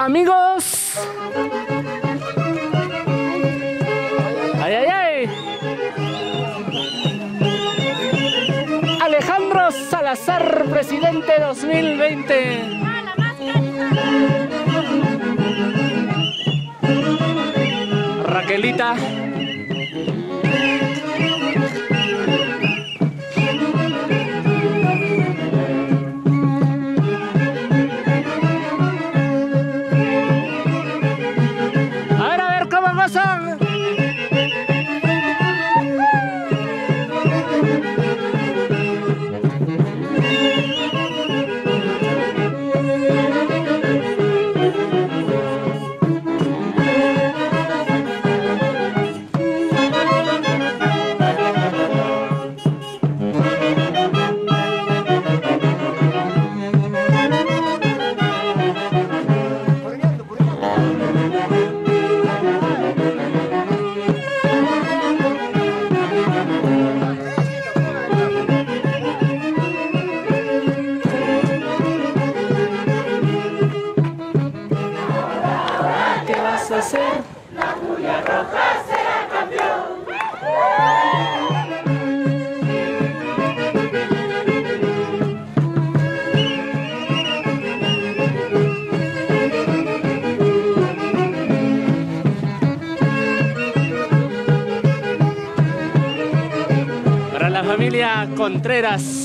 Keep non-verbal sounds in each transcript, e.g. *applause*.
Amigos. Ay, ay, ay. Alejandro Salazar, presidente 2020. Raquelita. Contreras.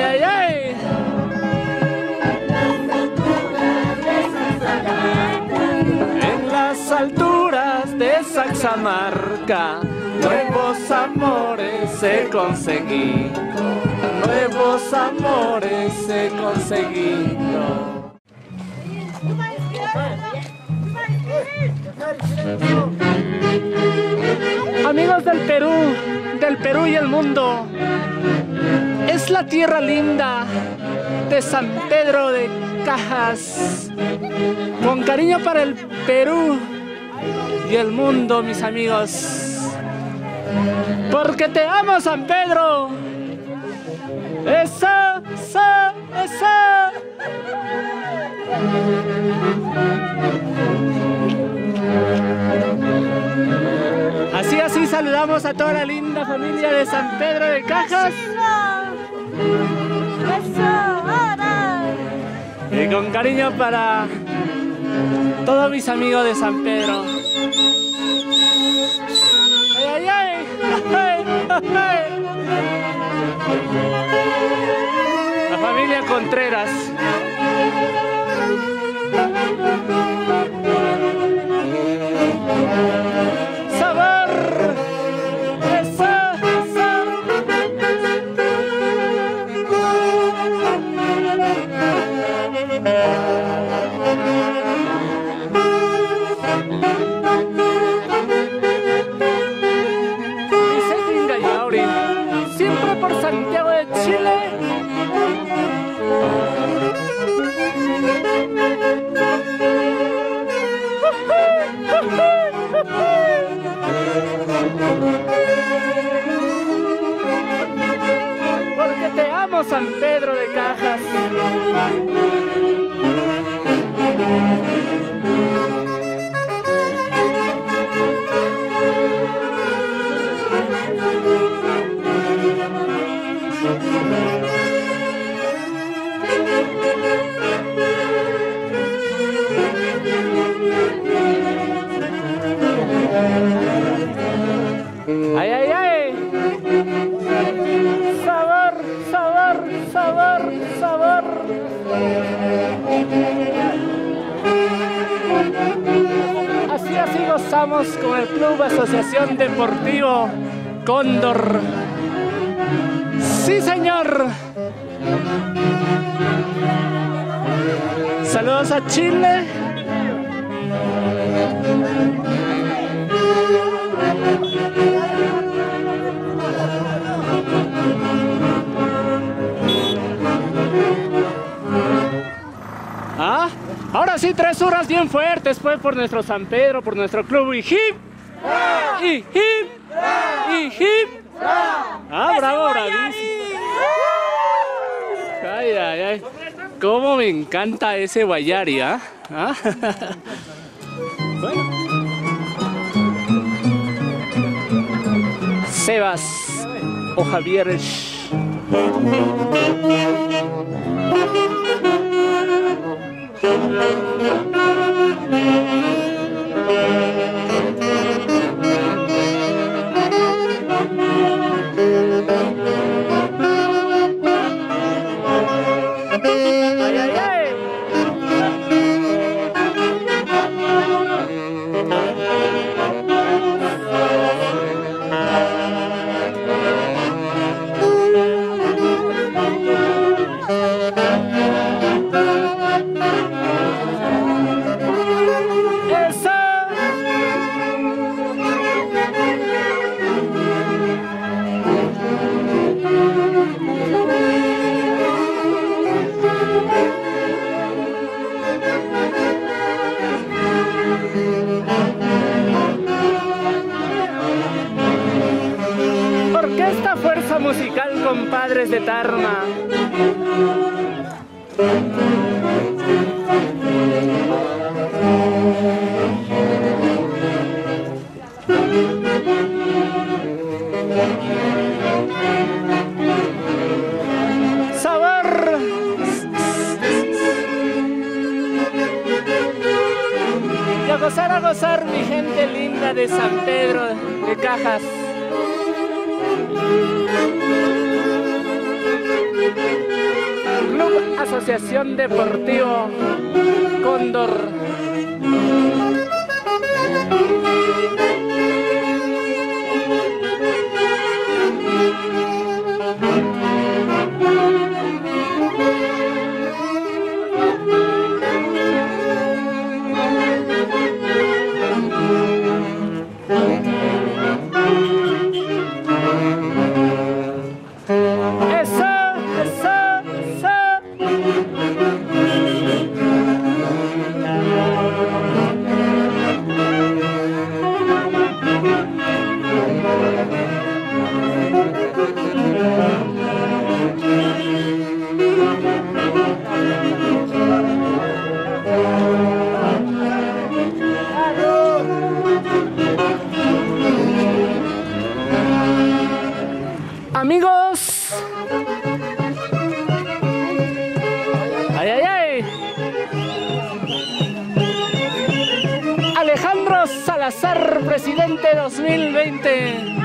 Ay, ay, ay. En las alturas de Saxamarca, nuevos amores he conseguido, nuevos amores he conseguido. Amigos del Perú, del Perú y el mundo, es la tierra linda de San Pedro de Cajas. Con cariño para el Perú y el mundo, mis amigos. Porque te amo, San Pedro. Esa, esa, esa. Así, así saludamos a toda la linda familia de San Pedro de Cajas. Y con cariño para todos mis amigos de San Pedro. ¡Ay, ay, ay! La familia Contreras. Porque te amo, San Pedro de Cajas. Así gozamos con el Club Asociación Deportivo Cóndor. Sí, señor. Saludos a Chile. Sí, tres horas bien fuertes fue por nuestro San Pedro, por nuestro club y hip, y hip, y hip. Ah, bravo, bravísimo. Ay, ay, ay. Cómo me encanta ese Guayari, ¿ah? ¿Ah? *laughs* Bueno. Sebas o Javier. Ay, Compadres de Tarma. Sabor. Y a gozar, a gozar, mi gente linda de San Pedro de Cajas. Asociación Deportivo Cóndor. 2020.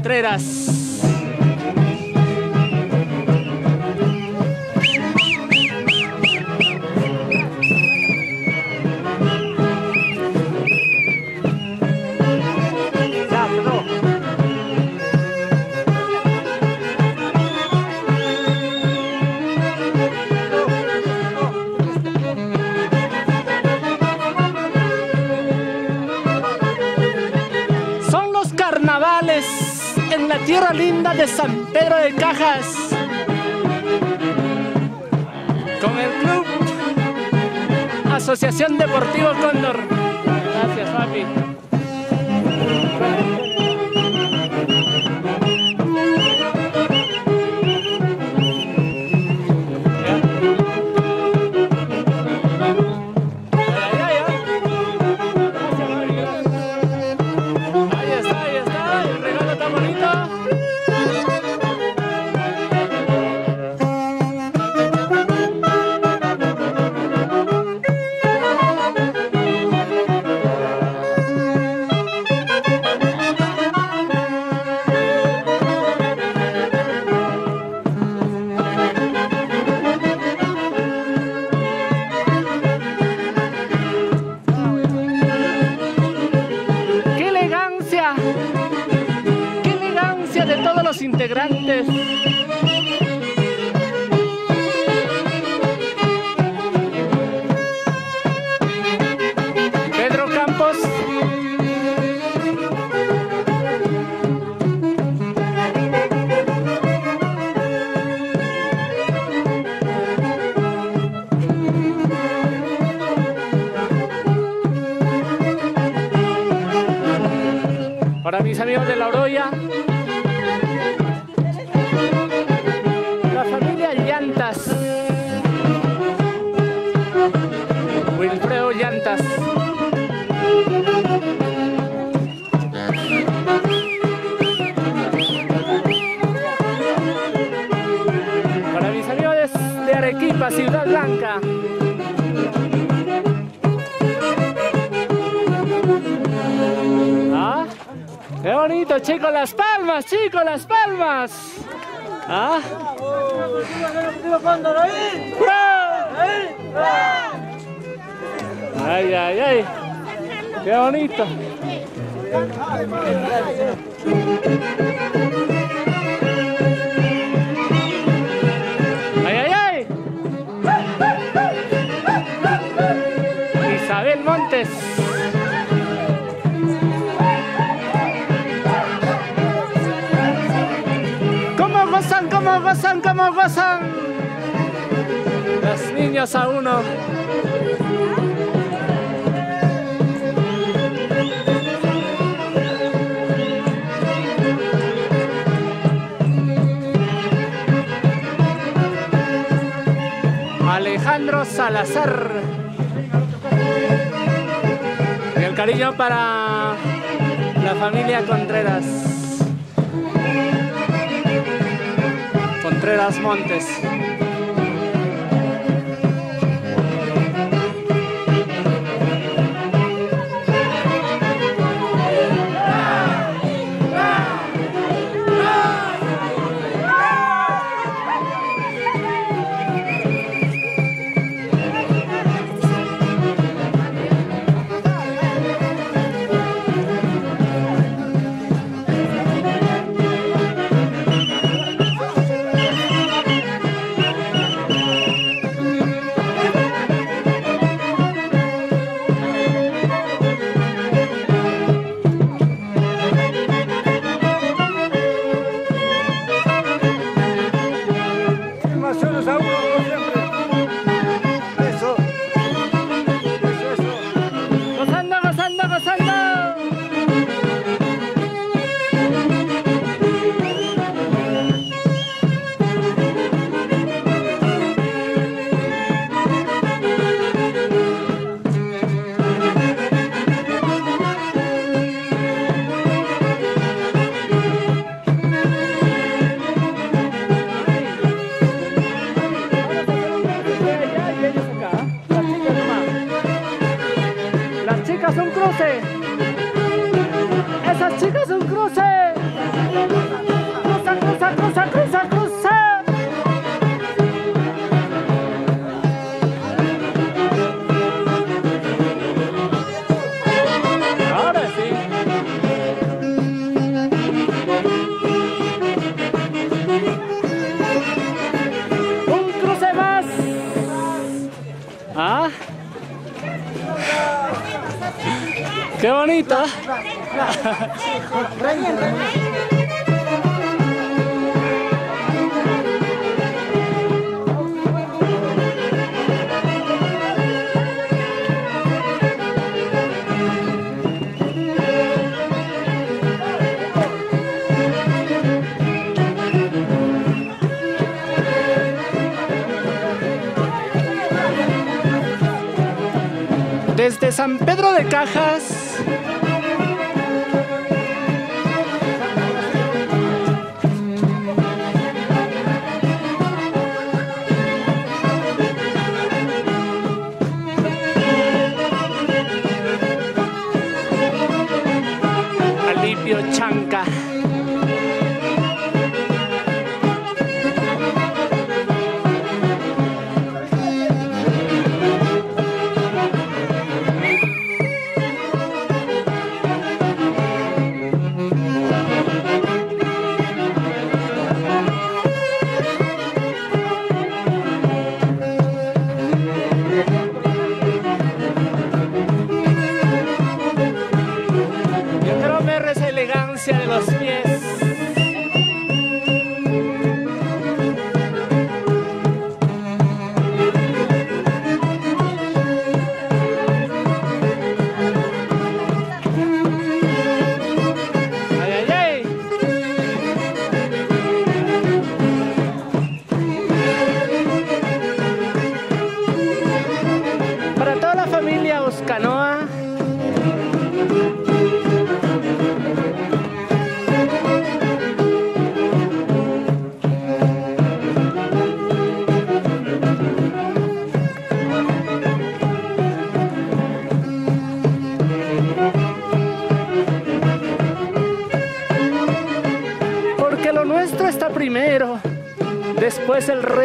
Contreras. Para la familia Contreras. Contreras Montes.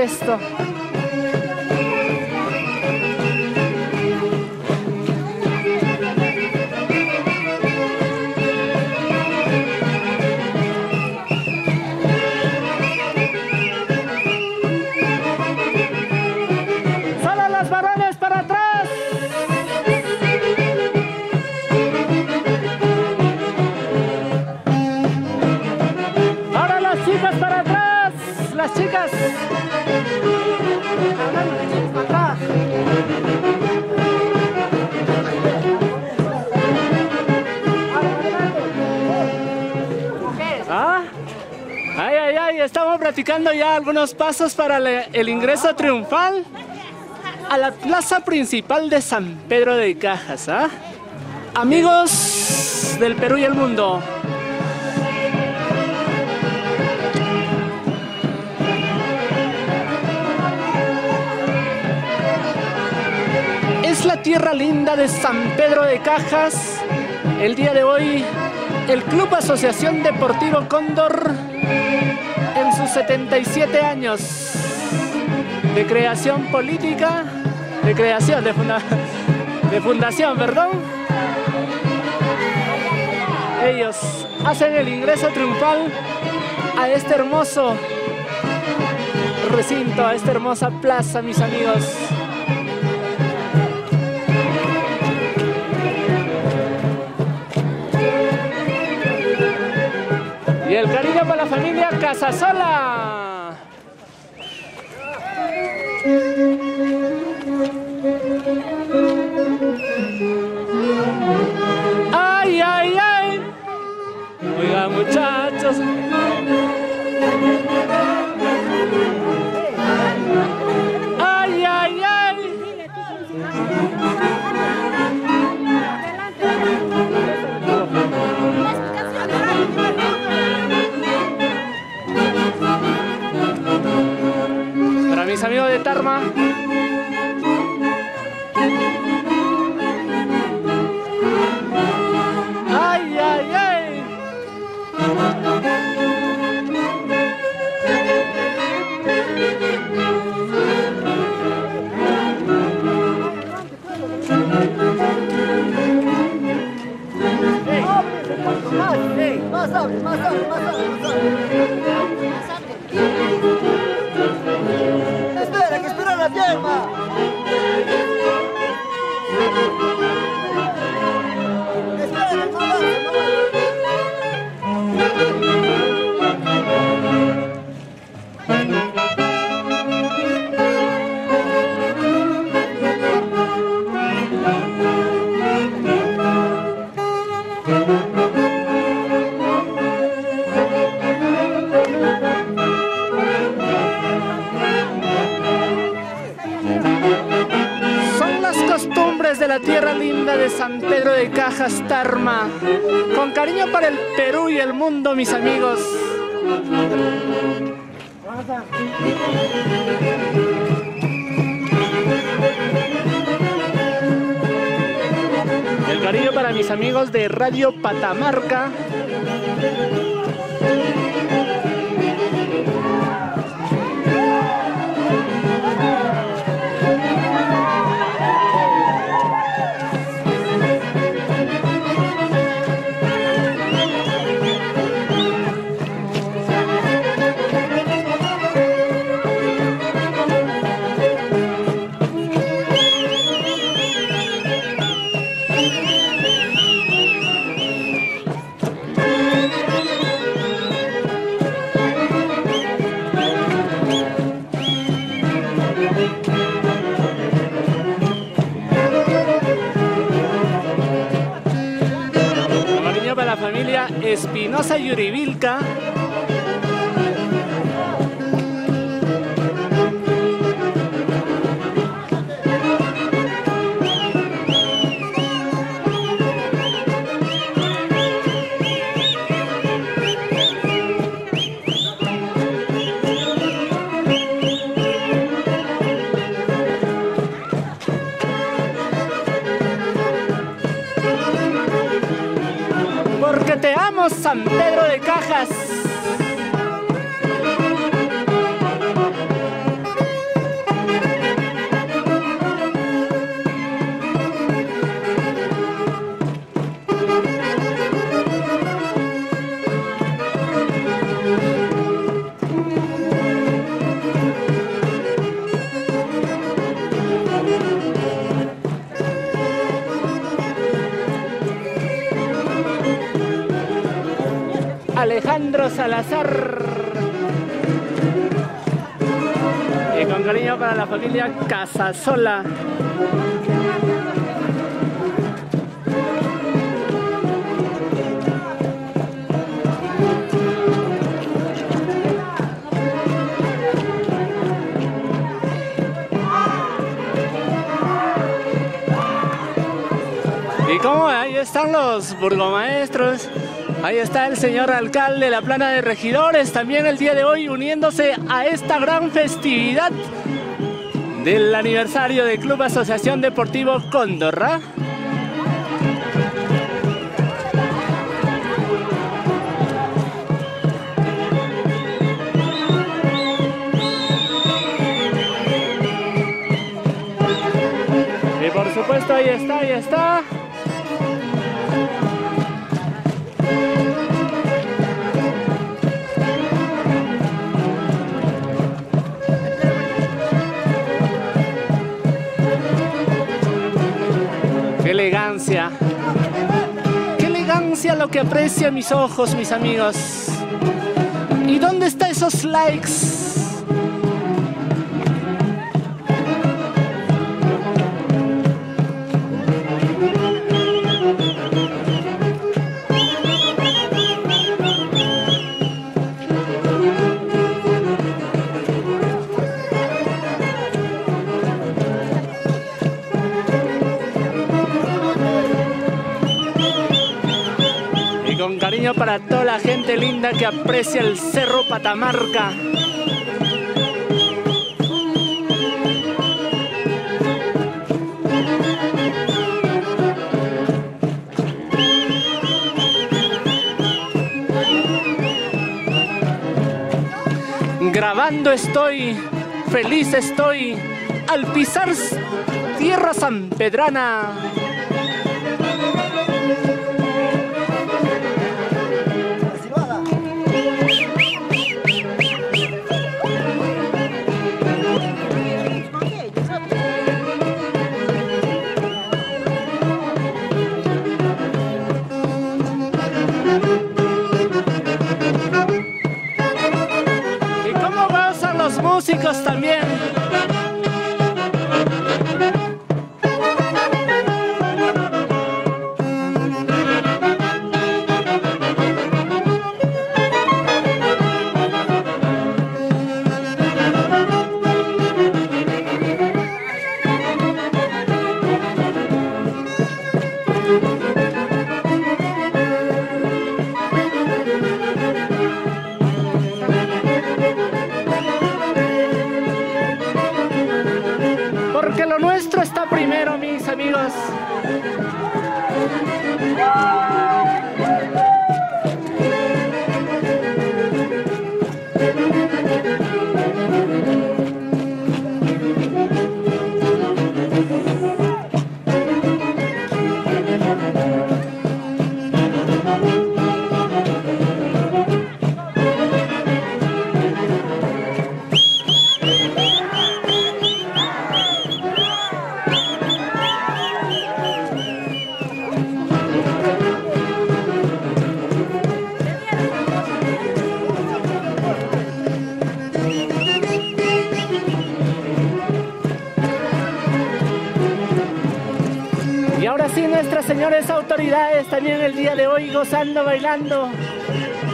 questo. Algunos pasos para el ingreso triunfal a la plaza principal de San Pedro de Cajas. ¿ah? Amigos del Perú y el mundo, es la tierra linda de San Pedro de Cajas. El día de hoy, el Club Asociación Deportivo Cóndor, sus 77 años de creación política, de creación, de, funda- de fundación, perdón. Ellos hacen el ingreso triunfal a este hermoso recinto, a esta hermosa plaza, mis amigos. Para la familia Casasola. Patamarca. Alejandro Salazar. Y con cariño para la familia Casasola. Y como ahí están los burgomaestros. Ahí está el señor alcalde de la plana de regidores, también el día de hoy uniéndose a esta gran festividad del aniversario del Club Asociación Deportivo Cóndorra. Y por supuesto ahí está, ahí está. Qué elegancia lo que aprecia mis ojos, mis amigos. ¿Y dónde están esos likes? Que aprecia el Cerro Patamarca. Grabando estoy, feliz estoy, al pisar tierra sanpedrana. También? Hoy gozando, bailando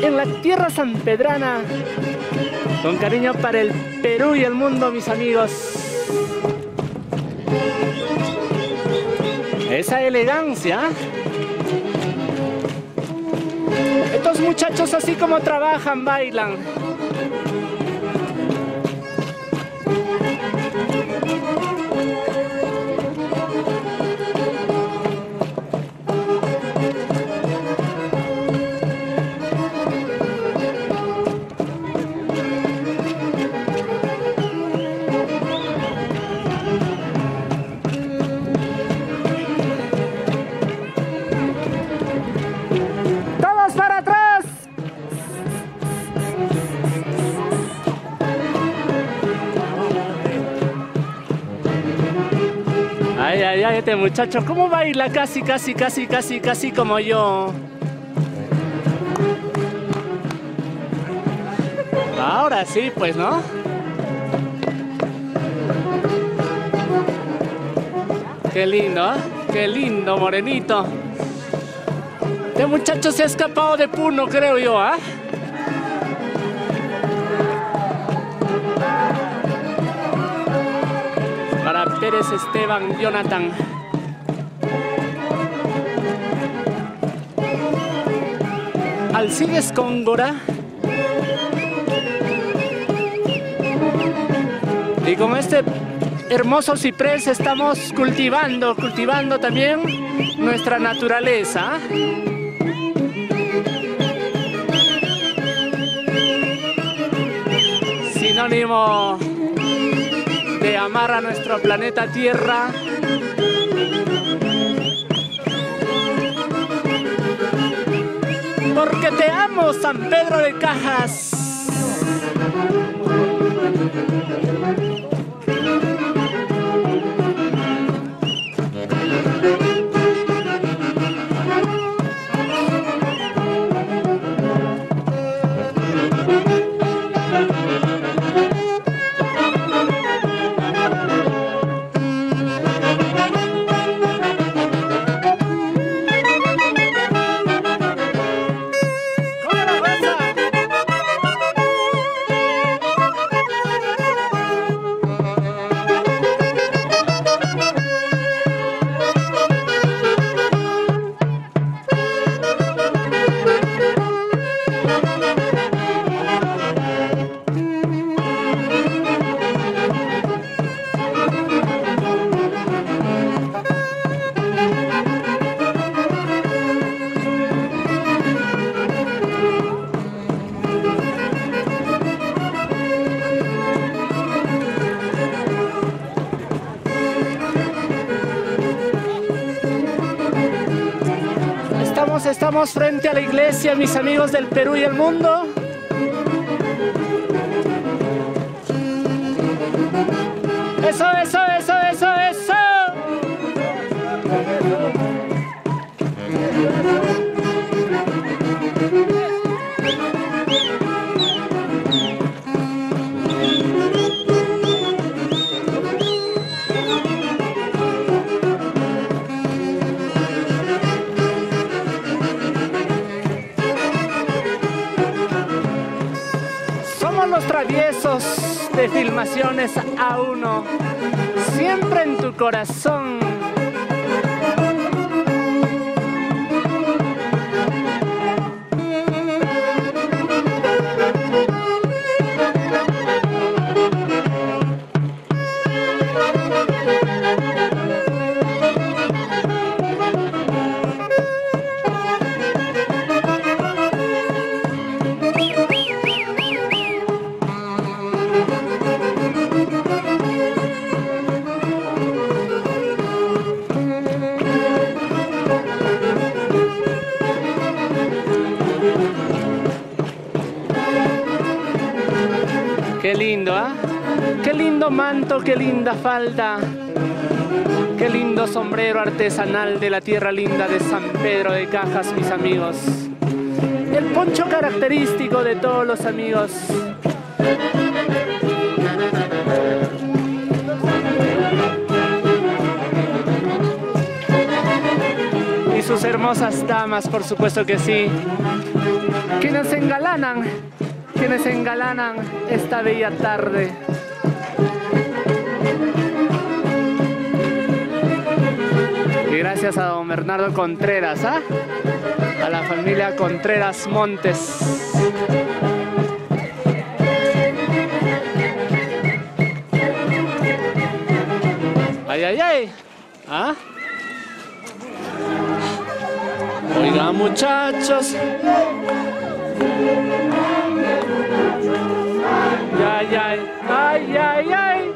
en la tierra sanpedrana. Con cariño para el Perú y el mundo, mis amigos. Esa elegancia. Estos muchachos así como trabajan, bailan. Ay, ay, ay, este muchacho, ¿cómo baila? Casi, casi, casi, casi, casi como yo. Ahora sí, pues, ¿no? Qué lindo, ¿eh? Qué lindo, morenito. Este muchacho se ha escapado de Puno, creo yo, ¿ah? Para Pérez Esteban Jonathan. Alcides Cóngora. Y con este hermoso ciprés estamos cultivando, cultivando también nuestra naturaleza. Sinónimo de amar a nuestro planeta Tierra. Porque te amo, San Pedro de Cajas. Frente a la iglesia, mis amigos del Perú y el mundo. Lindo, ¿ah? Qué lindo manto, qué linda falda. Qué lindo sombrero artesanal de la tierra linda de San Pedro de Cajas, mis amigos. El poncho característico de todos los amigos. Y sus hermosas damas, por supuesto que sí. Quienes engalanan, quienes engalanan esta bella tarde. Y gracias a don Bernardo Contreras, ¿ah? a la familia Contreras Montes. Ay, ay, ay. ¿Ah? Oiga, muchachos. Ay, ay, ay.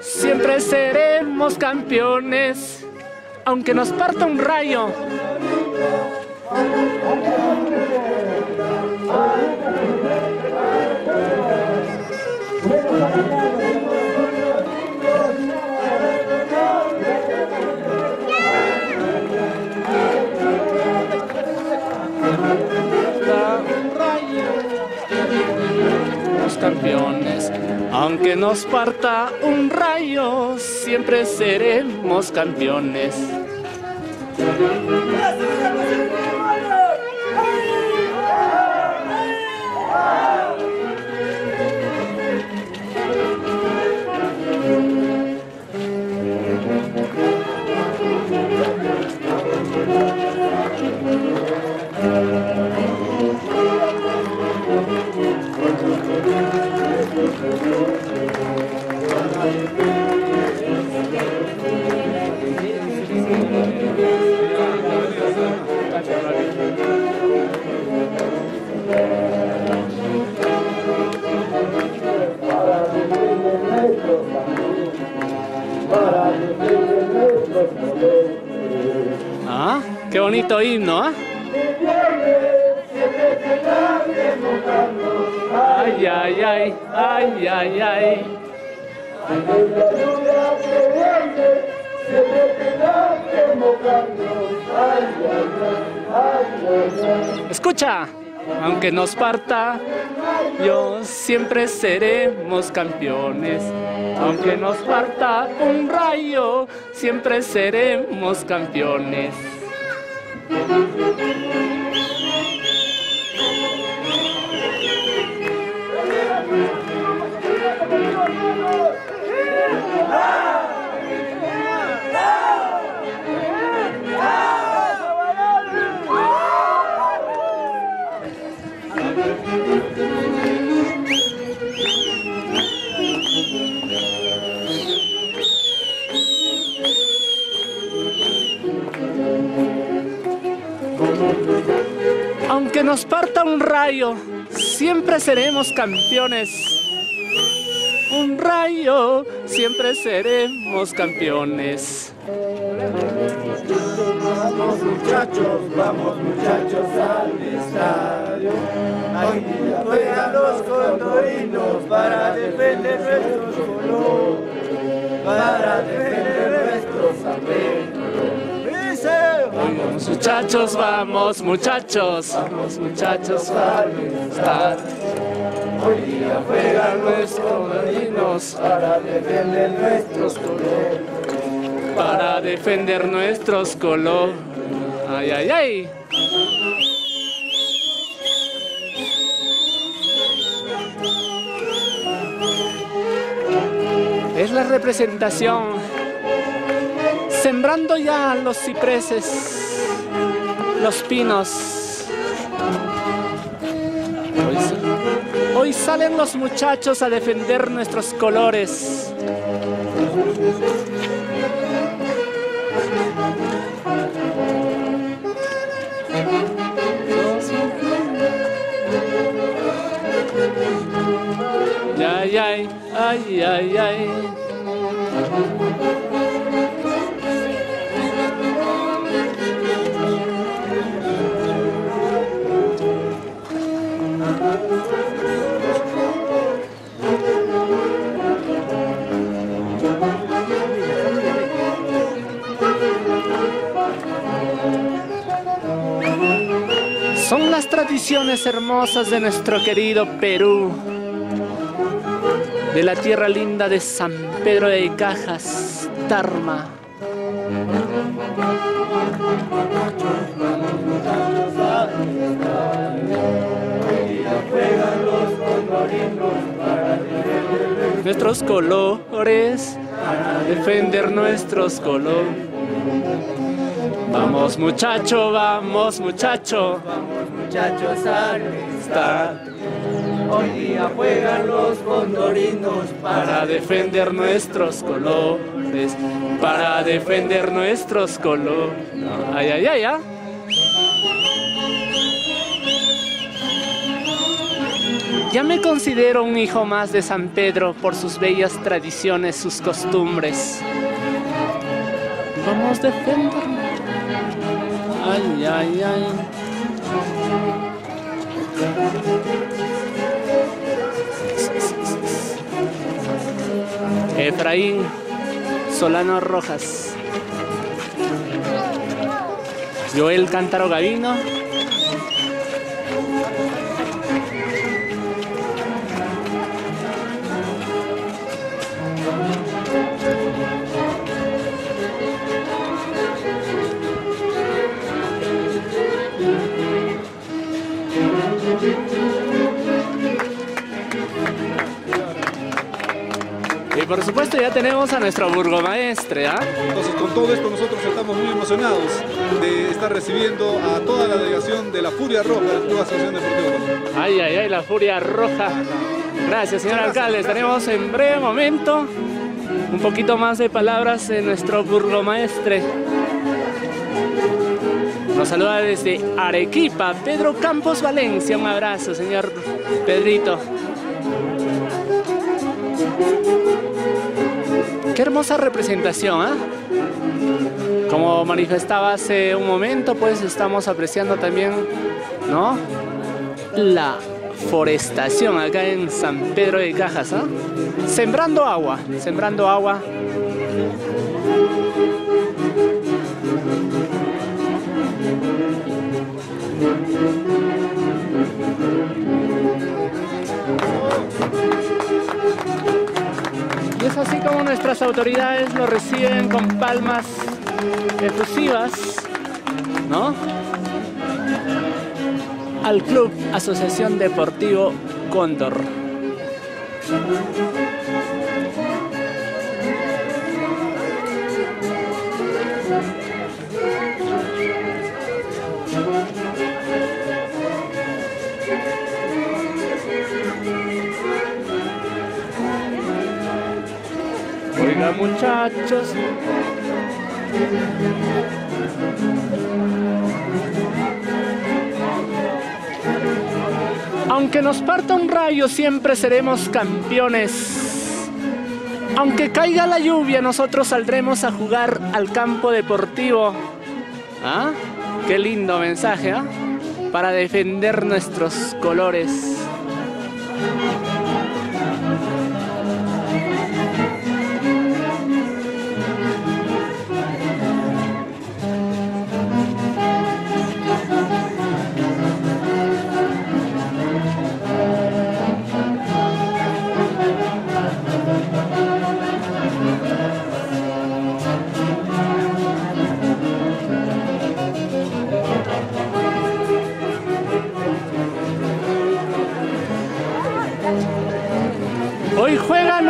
Siempre seremos campeones, aunque nos parta un rayo. Campeones, aunque nos parta un rayo, siempre seremos campeones. Qué bonito himno, ¿ah? Ay, ay, ay, ay, ay, ay. Escucha, aunque nos parta, yo siempre seremos campeones. Aunque nos parta un rayo, siempre seremos campeones. Música Aunque nos parta un rayo, siempre seremos campeones. Un rayo, siempre seremos campeones. Vamos muchachos, vamos muchachos al estadio. Aquí juegan los condorinos para defender nuestros colores, para defender nuestros San Vamos muchachos, vamos muchachos, vamos muchachos al estadio. Hoy día juegan nuestros condorinos para defender nuestros colores. para defender nuestros colores. Ay, ay, ay. Es la representación. Sembrando ya los cipreses, los pinos. Hoy, sa- hoy salen los muchachos a defender nuestros colores. Ay, ay, ay, ay, ay. Son las tradiciones hermosas de nuestro querido Perú, de la tierra linda de San Pedro de Cajas, Tarma. Nuestros colores, defender nuestros colores. Vamos muchacho, vamos muchacho, vamos muchachos al Hoy día juegan los condorinos para defender nuestros colores, para defender nuestros colores. Ay, ay, ay, ay. Ya me considero un hijo más de San Pedro por sus bellas tradiciones, sus costumbres. Vamos a defendernos. Ay, ay, ay. Efraín Solano Rojas. Joel Cántaro Gavino. Por supuesto ya tenemos a nuestro burgomaestre, ¿ah? Entonces con todo esto nosotros estamos muy emocionados de estar recibiendo a toda la delegación de la Furia Roja del Club Asociación Deportiva. Ay, ay, ay, la Furia Roja. Gracias, señor alcalde. Tenemos en breve momento un poquito más de palabras de nuestro burgomaestre. Nos saluda desde Arequipa, Pedro Campos Valencia. Un abrazo, señor Pedrito. Qué hermosa representación, ¿ah? Como manifestaba hace un momento, pues estamos apreciando también, ¿no? La forestación acá en San Pedro de Cajas, ¿ah? Sembrando agua, sembrando agua. Así como nuestras autoridades lo reciben con palmas efusivas, ¿no? Al Club Asociación Deportivo Cóndor. Oiga muchachos. Aunque nos parta un rayo, siempre seremos campeones. Aunque caiga la lluvia, nosotros saldremos a jugar al campo deportivo. ¿Ah? Qué lindo mensaje, ¿ah? Para defender nuestros colores.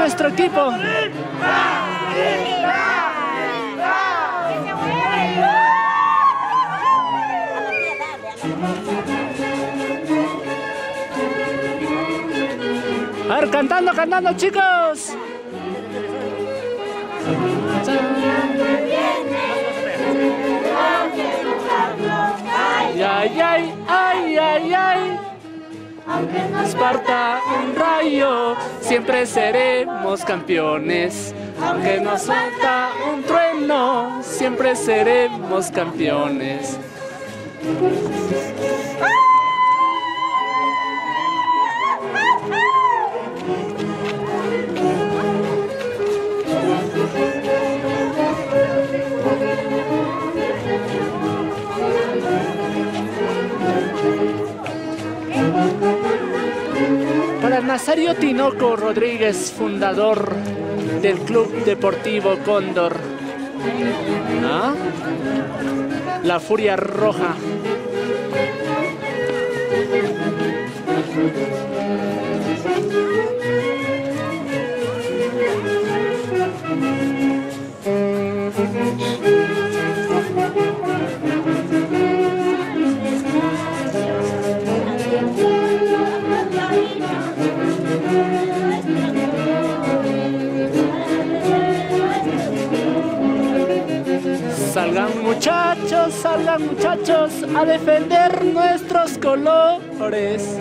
Nuestro equipo. A ver, cantando, cantando, chicos. Ay, ay, ay, ay, ay, ay. Aunque nos parta un rayo, siempre seremos campeones. Aunque nos falta un trueno, siempre seremos campeones. Nazario Tinoco Rodríguez, fundador del Club Deportivo Cóndor. ¿Ah? La Furia Roja. Muchachos, salgan muchachos a defender nuestros colores.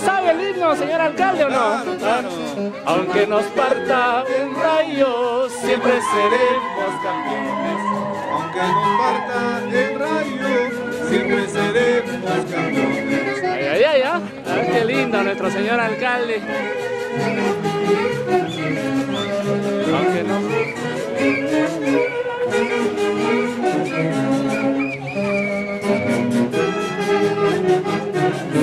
Sabe el himno, señor alcalde, o no? Claro, claro. Aunque nos parta en rayos, siempre seremos campeones. Aunque nos parta el rayo, siempre seremos campeones. Ay, ay, ay, ah. Ah, qué lindo nuestro señor alcalde. Aunque no.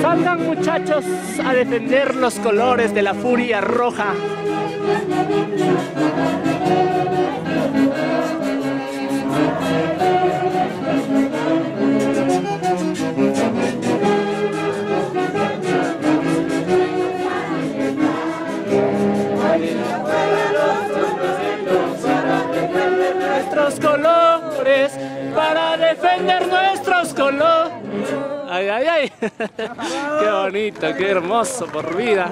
Salgan muchachos a defender los colores de la furia roja. Ay, ay, ay. *laughs* Qué bonito, qué hermoso por vida.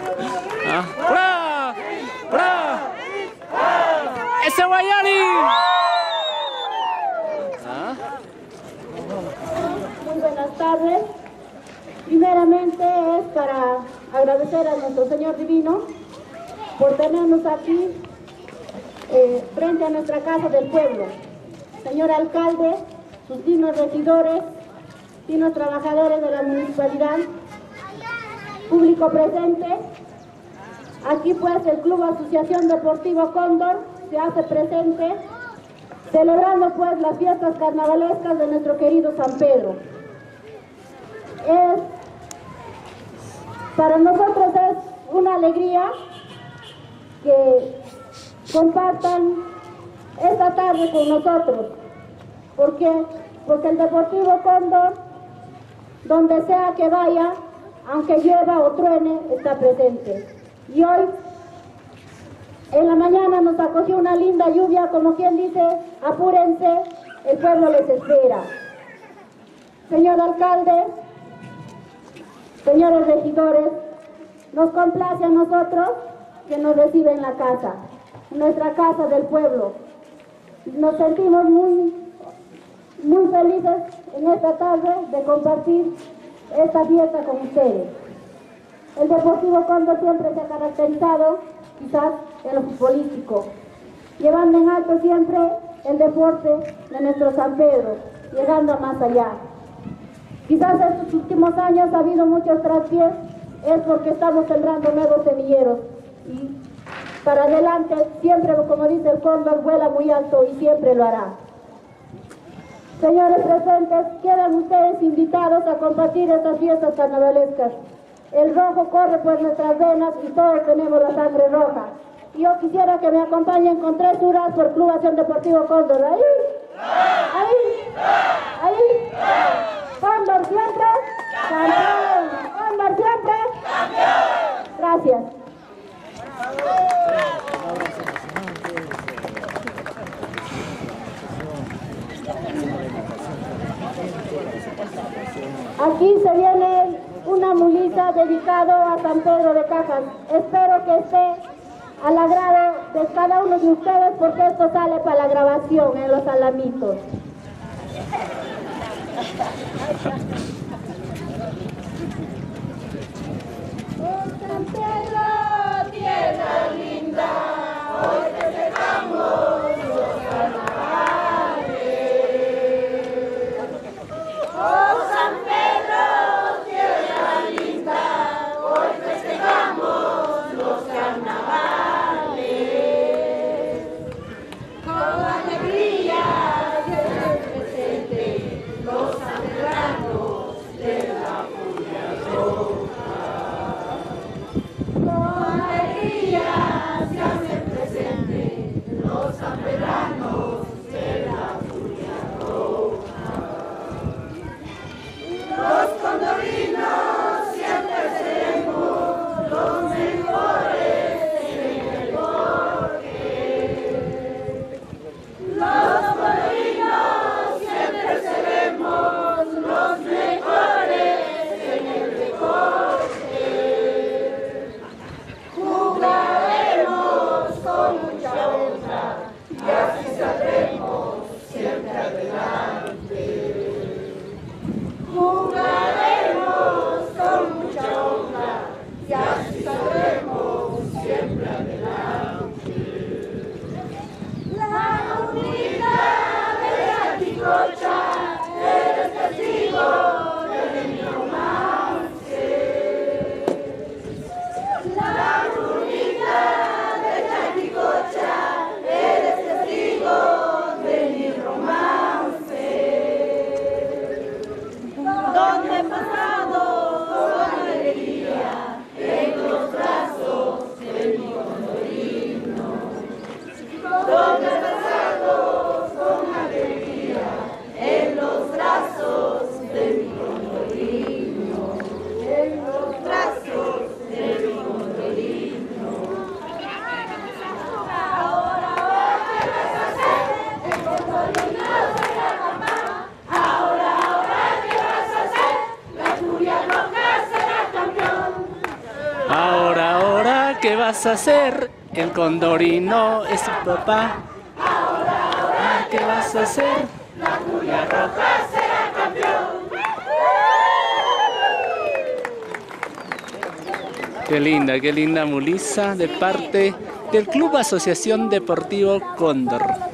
Ah. ¡Bra! ¡Bra! ¡Ese Guayani! Ah. Muy buenas tardes. Primeramente es para agradecer a nuestro Señor Divino por tenernos aquí eh, frente a nuestra casa del pueblo. Señor alcalde, sus dignos regidores, dignos trabajadores de la municipalidad, público presente. Aquí pues el Club Asociación Deportivo Cóndor se hace presente celebrando pues las fiestas carnavalescas de nuestro querido San Pedro. Es, para nosotros es una alegría que compartan esta tarde con nosotros. ¿Por qué? Porque el Deportivo Cóndor, donde sea que vaya, aunque llueva o truene, está presente. Y hoy, en la mañana nos acogió una linda lluvia, como quien dice, apúrense, el pueblo les espera. Señor alcalde, señores regidores, nos complace a nosotros que nos reciben en la casa, nuestra casa del pueblo. Nos sentimos muy, muy felices en esta tarde de compartir esta fiesta con ustedes. El Deportivo Cóndor siempre se ha caracterizado, quizás en lo futbolístico, llevando en alto siempre el deporte de nuestro San Pedro, llegando más allá. Quizás estos últimos años ha habido muchos traspiés, es porque estamos sembrando nuevos semilleros. Y para adelante, siempre, como dice el cóndor, vuela muy alto y siempre lo hará. Señores presentes, quedan ustedes invitados a compartir estas fiestas carnavalescas. El rojo corre por nuestras venas y todos tenemos la sangre roja. Yo quisiera que me acompañen con tres horas por Club Acción Deportivo Cóndor. Ahí, ahí, ahí. Cóndor siempre, campeón. Cóndor siempre, campeón. Gracias. Aquí se viene una mulita dedicado a San Pedro de Cajas. Espero que esté al agrado de cada uno de ustedes porque esto sale para la grabación en los alamitos. Ahora, vas a hacer? El condorino es tu papá. Ahora, ¿qué vas a hacer? La furia roja será campeón. Qué linda, qué linda Mulisa de parte del Club Asociación Deportivo Cóndor.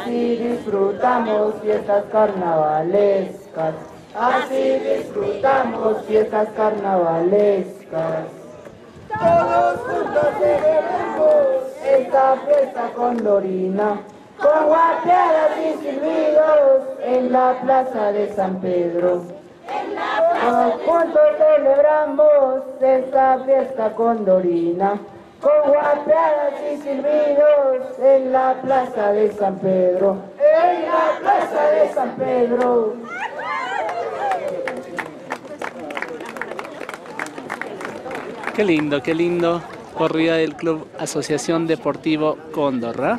Así disfrutamos fiestas carnavalescas. Así disfrutamos fiestas carnavalescas. Todos juntos celebramos esta fiesta condorina, con guapeadas y silbidos en la plaza de San Pedro. Todos juntos celebramos esta fiesta condorina, con guapeadas y silbidos en la plaza de San Pedro. En la plaza de San Pedro. Qué lindo, qué lindo. Corrida del Club Asociación Deportivo Cóndor,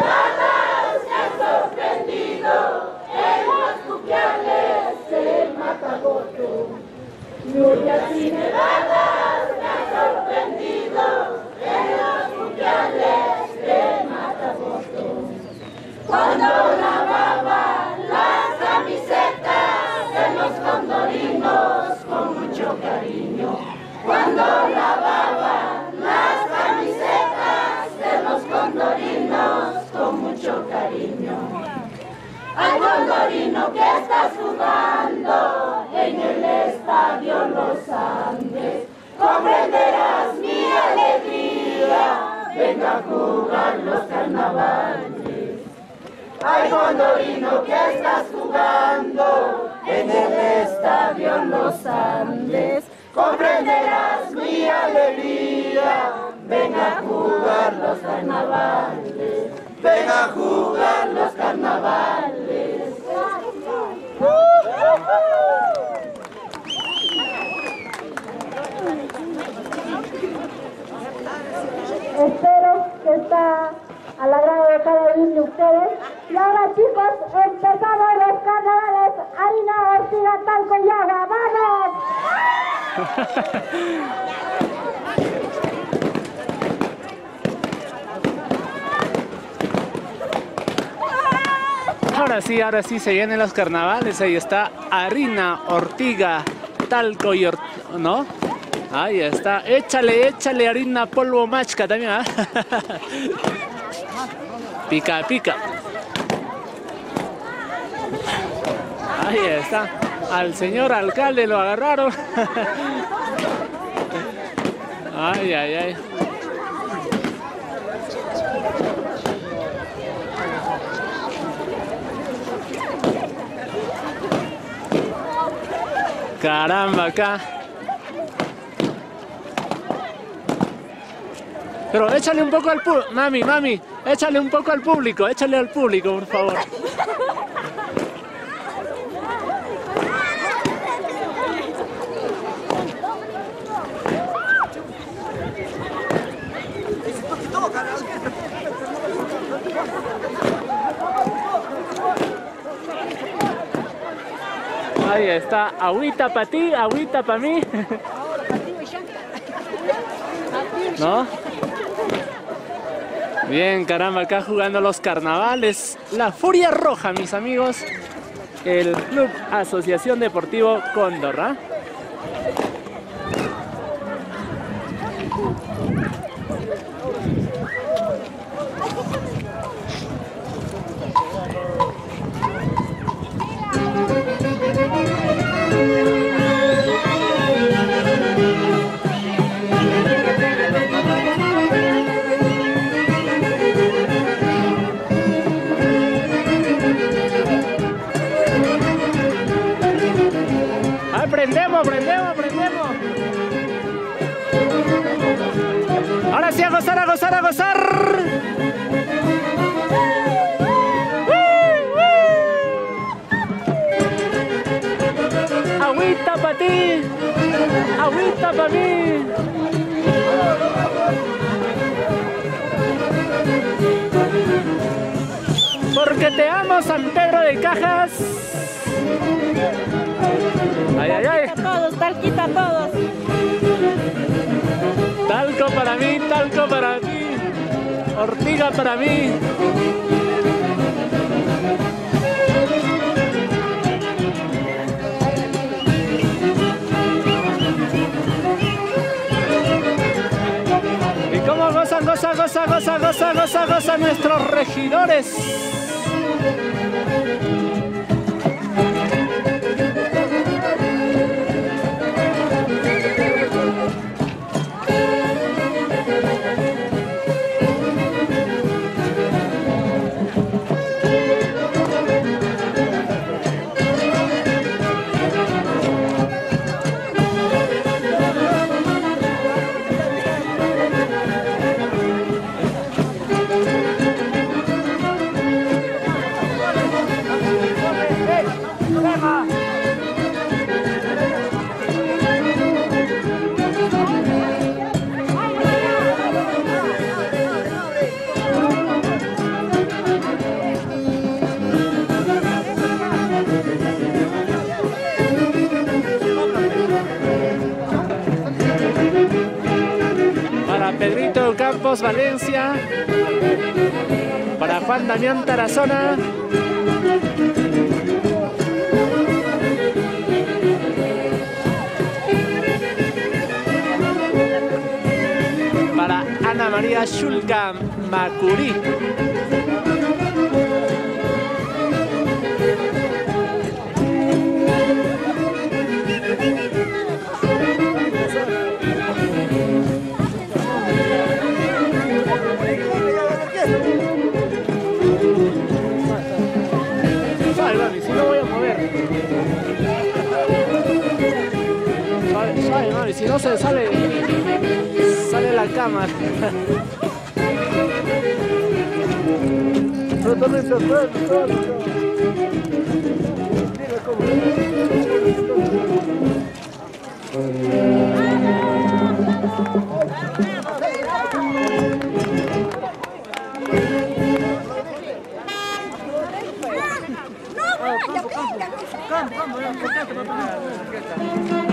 Nunca sin nevadas me ha sorprendido en los mundiales de Matamoros. Cuando lavaban las camisetas de los condorinos con mucho cariño. Cuando lavaban las camisetas de los condorinos con mucho cariño. Al condorino que estás jugando. Alegría, venga a jugar los carnavales. Ay, Condorino, que estás jugando en el estadio Los Andes. Comprenderás mi alegría, venga a jugar los carnavales. Venga a jugar los carnavales. Espero que está al agrado de cada uno de ustedes. Y ahora chicos, empezamos los carnavales. Harina, ortiga, talco y agua. ¡Vamos! Ahora sí, ahora sí se vienen los carnavales. Ahí está harina, ortiga, talco y or... ¿no? Ahí está. Échale, échale harina, polvo, machca también. ¿ah? *laughs* pica, pica. Ahí está. Al señor alcalde lo agarraron. *laughs* ay, ay, ay. Caramba, acá. Pero échale un poco al público, mami, mami, échale un poco al público, échale al público, por favor. Ahí está, agüita para ti, agüita para mí. ¿No? Bien, caramba, acá jugando los carnavales. La Furia Roja, mis amigos. El Club Asociación Deportivo Cóndor, ¿ah? Para mí. Porque te amo, San Pedro de Cajas. Ay, ay, ay. todos, talquita a todos. Talco para mí, talco para ti. Ortiga para mí. Goza, goza, goza, goza, goza, goza nuestros regidores? Campos Valencia. Para Juan Damián Tarazona. Para Ana María Shulka Macurí. No se sale. Sale la cámara. Tratamiento todo, Mira cómo. La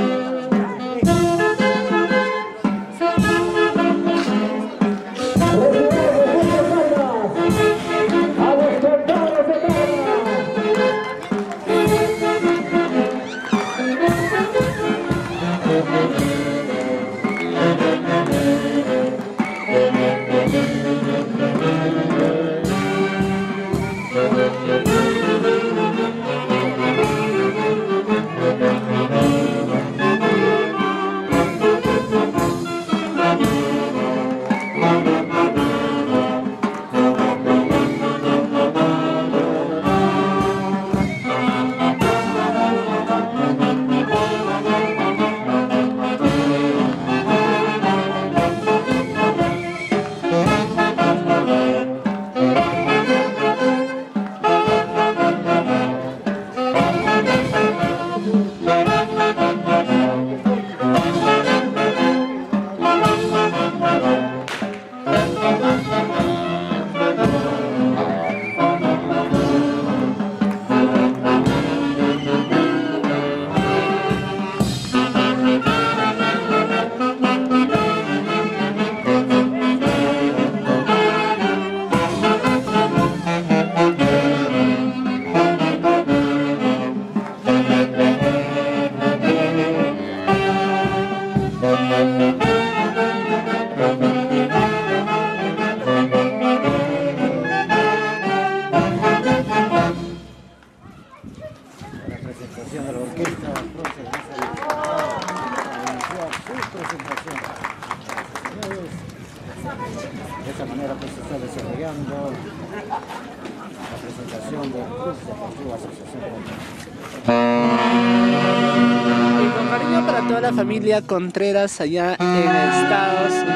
Contreras allá en Estados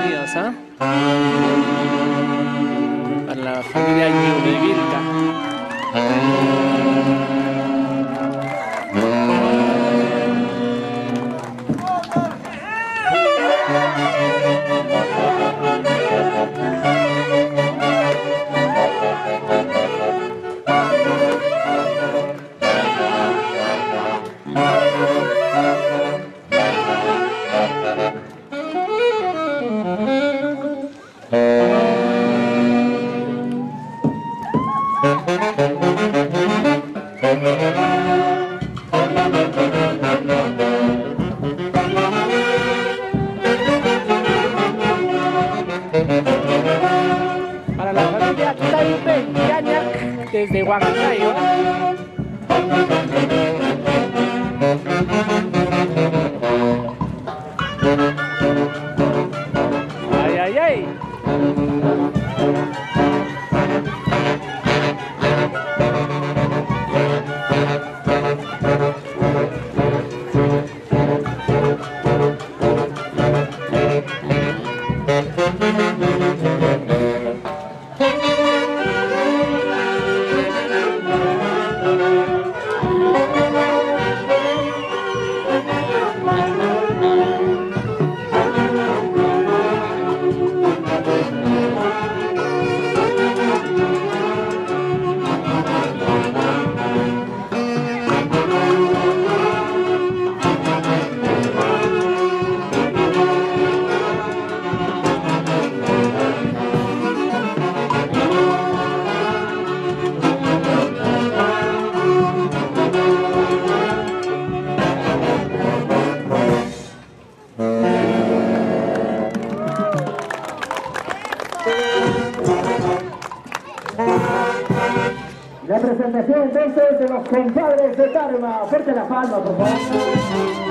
compadres de Tarma. Fuerte la palma, por favor.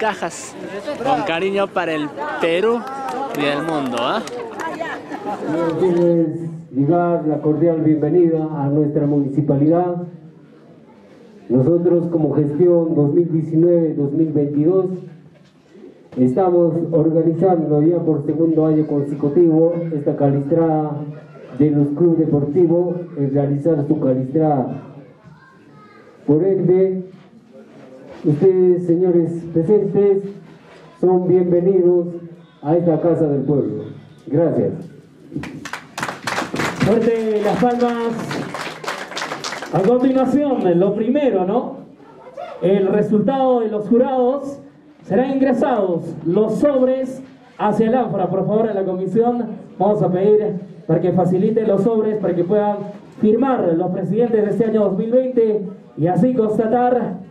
Cajas, con cariño para el Perú y el mundo. ¿ah? llegar la cordial bienvenida a nuestra municipalidad. Nosotros como gestión 2019-2022 estamos organizando ya por segundo año consecutivo esta calistrada de los clubes deportivos en realizar su calistrada. Por ende, ustedes señores presentes son bienvenidos a esta casa del pueblo. Gracias. Fuerte las palmas. A continuación, lo primero, ¿no? El resultado de los jurados serán ingresados los sobres hacia el ánfora. Por favor, a la comisión vamos a pedir para que faciliten los sobres, para que puedan firmar los presidentes de este año 2020 y así constatar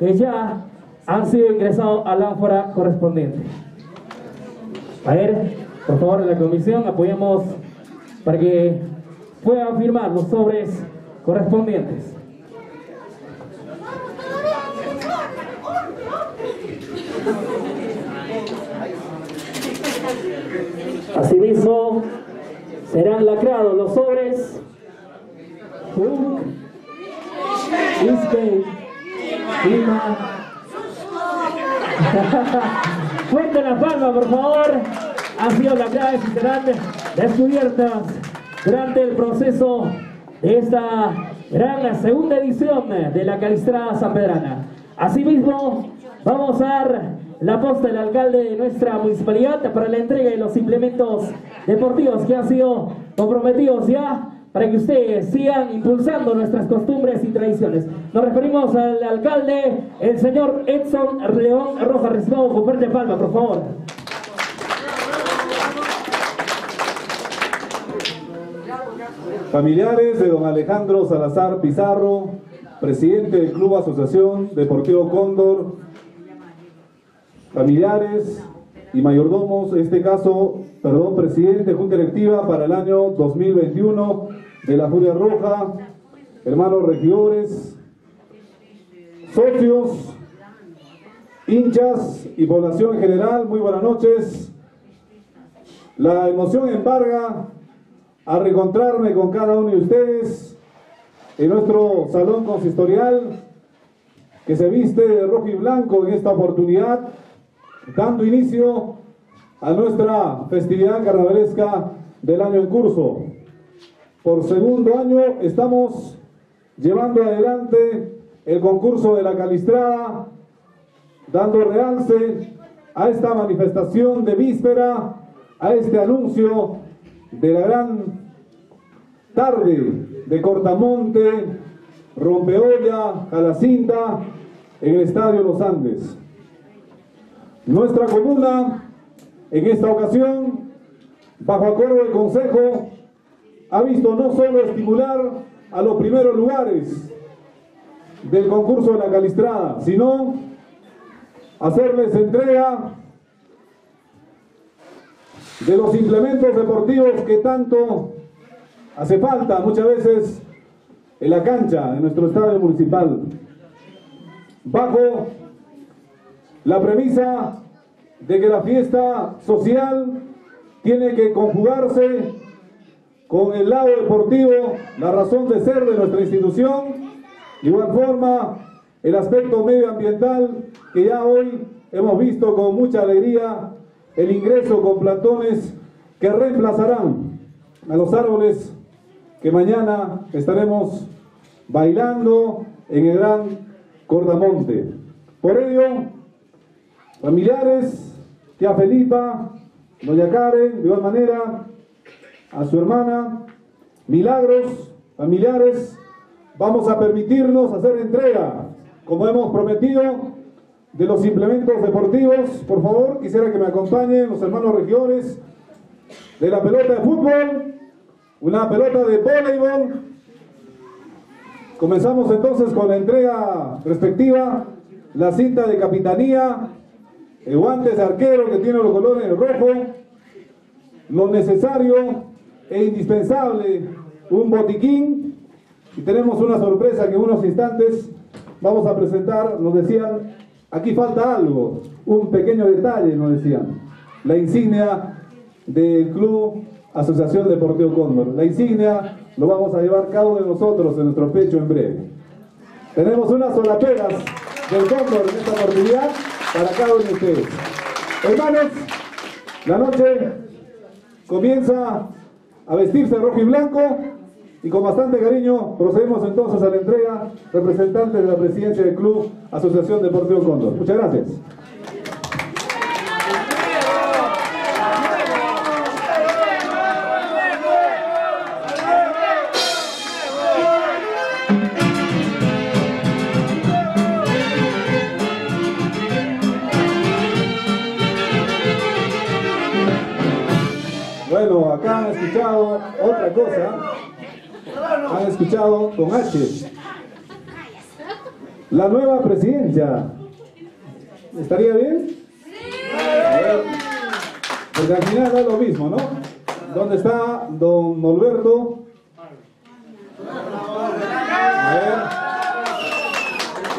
que ya han sido ingresados al ánfora correspondiente. A ver, por favor, a la comisión apoyemos para que puedan firmar los sobres correspondientes. Asimismo, serán lacrados los sobres. Fuerte *laughs* la palma, por favor. Han sido lacradas y serán descubiertas durante el proceso de esta gran segunda edición de la Calistrada San Pedrana. Asimismo, vamos a dar la posta del alcalde de nuestra municipalidad para la entrega de los implementos deportivos que han sido comprometidos ya para que ustedes sigan impulsando nuestras costumbres y tradiciones. Nos referimos al alcalde, el señor Edson León Rojas. Recibamos con fuerte palma, por favor. Familiares de don Alejandro Salazar Pizarro, presidente del Club Asociación Deportivo Cóndor, familiares y mayordomos, en este caso, perdón, presidente Junta Directiva para el año 2021 de la Furia Roja, hermanos regidores, socios, hinchas y población en general, muy buenas noches. La emoción embarga a reencontrarme con cada uno de ustedes en nuestro salón consistorial que se viste de rojo y blanco en esta oportunidad, dando inicio a nuestra festividad carnavalesca del año en curso. Por segundo año estamos llevando adelante el concurso de la Calistrada, dando realce a esta manifestación de víspera, a este anuncio de la gran tarde de Cortamonte, Rompeolla, Jalacinta, en el Estadio Los Andes. Nuestra comuna, en esta ocasión, bajo acuerdo del Consejo, ha visto no solo estimular a los primeros lugares del concurso de la Calistrada, sino hacerles entrega de los implementos deportivos que tanto hace falta muchas veces en la cancha de nuestro estadio municipal, bajo la premisa de que la fiesta social tiene que conjugarse con el lado deportivo, la razón de ser de nuestra institución, de igual forma el aspecto medioambiental que ya hoy hemos visto con mucha alegría el ingreso con plantones que reemplazarán a los árboles que mañana estaremos bailando en el gran Cordamonte. Por ello, familiares, tía Felipa, doña Karen, de igual manera, a su hermana, Milagros, familiares, vamos a permitirnos hacer entrega, como hemos prometido, de los implementos deportivos. Por favor, quisiera que me acompañen los hermanos regidores de la pelota de fútbol, una pelota de voleibol. Comenzamos entonces con la entrega respectiva, la cinta de capitanía, el guante de arquero que tiene los colores rojo, lo necesario e indispensable, un botiquín Y tenemos una sorpresa que en unos instantes vamos a presentar. Nos decían, aquí falta algo, un pequeño detalle, nos decían. La insignia del Club Asociación Deportivo Cóndor. La insignia lo vamos a llevar cada uno de nosotros en nuestro pecho en breve. Tenemos unas solaperas del Cóndor en esta oportunidad para cada uno de ustedes. Hermanos, la noche comienza a vestirse rojo y blanco y con bastante cariño procedemos entonces a la entrega representantes de la presidencia del Club Asociación Deportivo Cóndor. Muchas gracias. Bueno, acá han escuchado otra cosa. Han escuchado con H. La nueva presidencia. ¿Estaría bien? Porque al final da lo mismo, ¿no? ¿Dónde está don Norberto?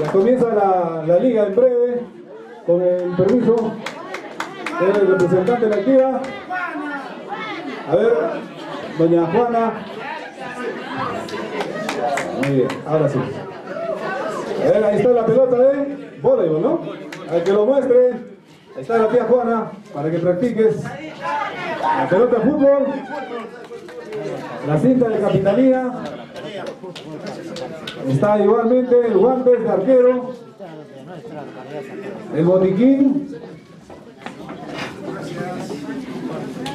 Ya comienza la, la liga en breve, con el permiso del representante de la activa. A ver, doña Juana. Muy bien, ahora sí. A ver, ahí está la pelota de voleibol, ¿no? Al que lo muestre. Está la tía Juana, para que practiques. La pelota de fútbol. La cinta de capitanía. Está igualmente el guante de arquero. El botiquín.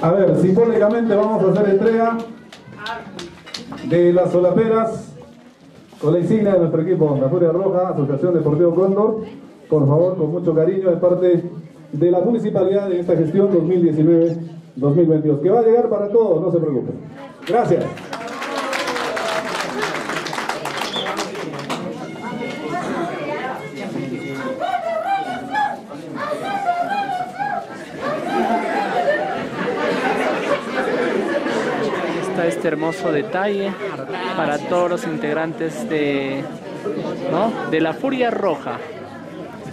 A ver, simbólicamente vamos a hacer entrega de las solaperas con la insignia de nuestro equipo, la Furia Roja, Asociación Deportivo Cóndor. Por favor, con mucho cariño de parte de la municipalidad en esta gestión 2019-2022, que va a llegar para todos, no se preocupen. Gracias. Hermoso detalle para todos los integrantes de, ¿no? de la Furia Roja.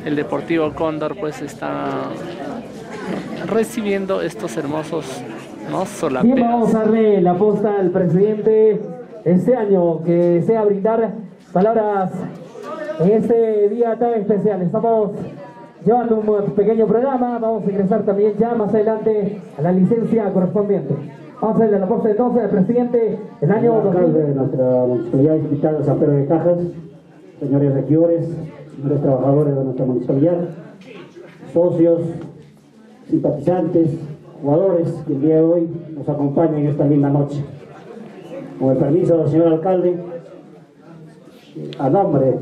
El Deportivo Cóndor pues está recibiendo estos hermosos ¿no? Bien, vamos a darle la posta al presidente este año que desea brindar palabras en este día tan especial. Estamos llevando un pequeño programa, vamos a ingresar también ya más adelante a la licencia correspondiente. Vamos a darle la posta entonces al presidente el año Señor 2000. alcalde de nuestra municipalidad distrital de San Pedro de Cajas, señores regidores, señores trabajadores de nuestra municipalidad, socios, simpatizantes, jugadores que el día de hoy nos acompañan en esta linda noche. Con el permiso del señor alcalde, a nombre